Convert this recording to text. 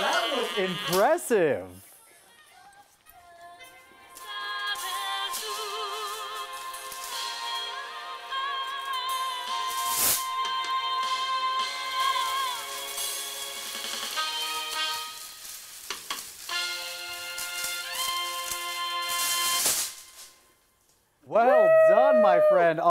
That was Impressive. Well done, my friend.